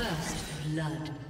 First blood.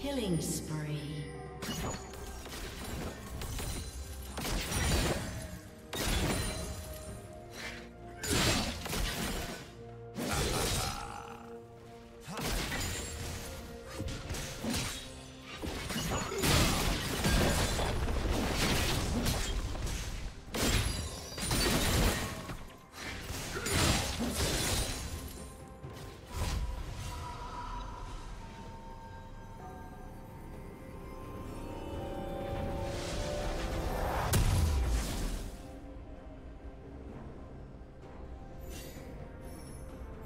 Killing spree.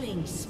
Killing spree.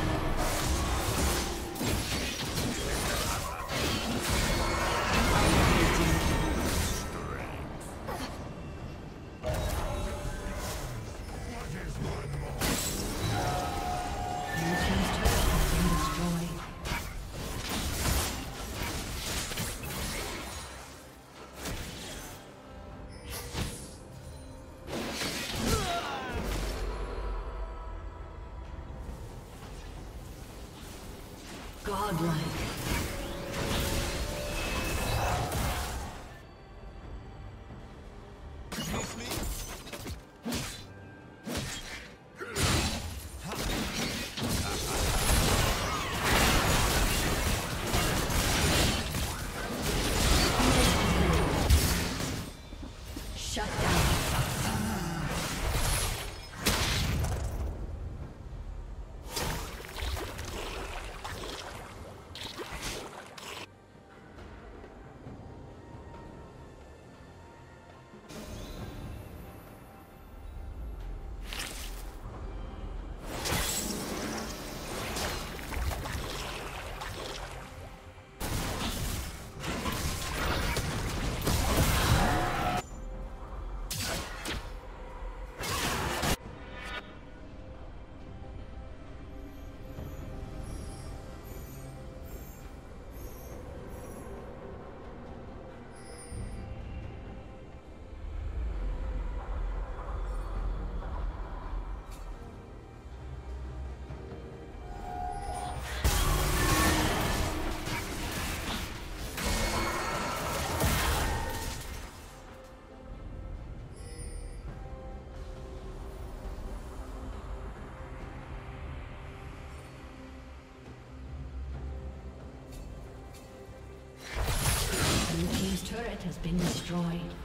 Been destroyed.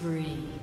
Spree.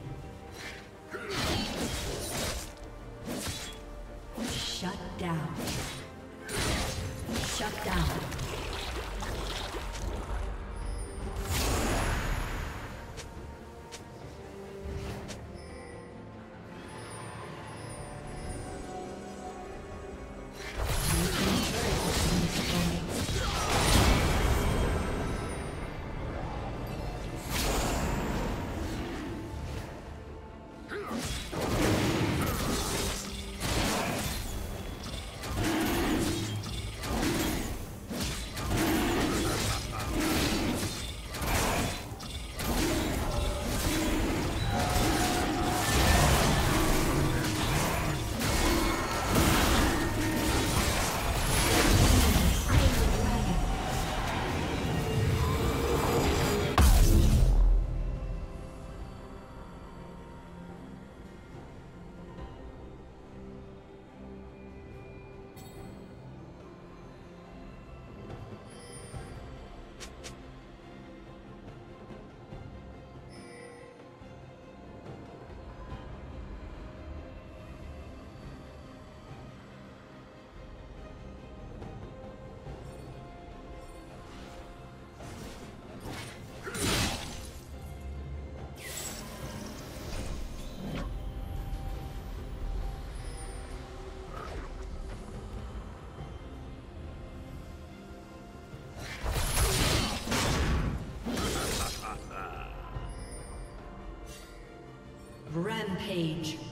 Rampage.